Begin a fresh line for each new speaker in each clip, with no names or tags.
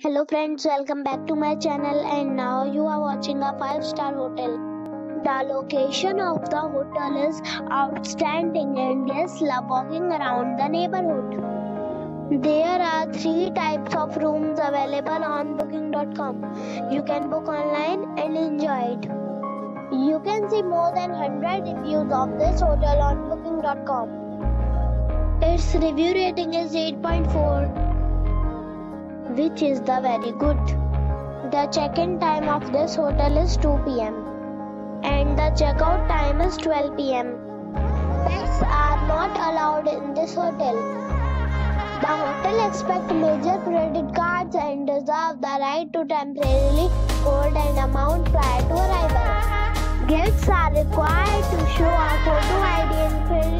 Hello friends, welcome back to my channel and now you are watching a 5 star hotel. The location of the hotel is outstanding and guests love walking around the neighborhood. There are 3 types of rooms available on booking.com. You can book online and enjoy it. You can see more than 100 reviews of this hotel on booking.com. Its review rating is 8.4 which is the very good. The check-in time of this hotel is 2 pm and the checkout time is 12 pm. Pets are not allowed in this hotel. The hotel accepts major credit cards and reserves the right to temporarily hold an amount prior to arrival. Guests are required to show a photo ID and credit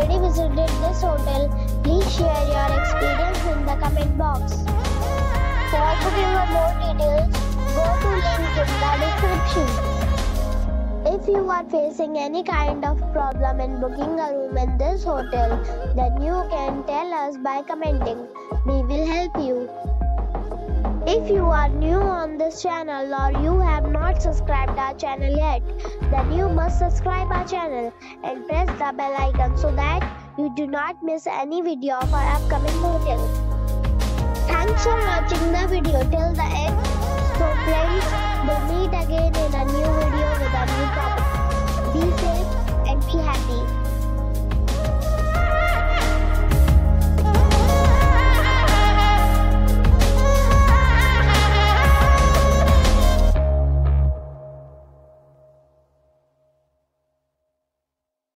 already visited this hotel, please share your experience in the comment box. For booking or more details, go to link in the description. If you are facing any kind of problem in booking a room in this hotel, then you can tell us by commenting. We will help you. If you are new on this channel or you have subscribed our channel yet, then you must subscribe our channel and press the bell icon so that you do not miss any video of our upcoming hotel. Thanks for watching the video till the end.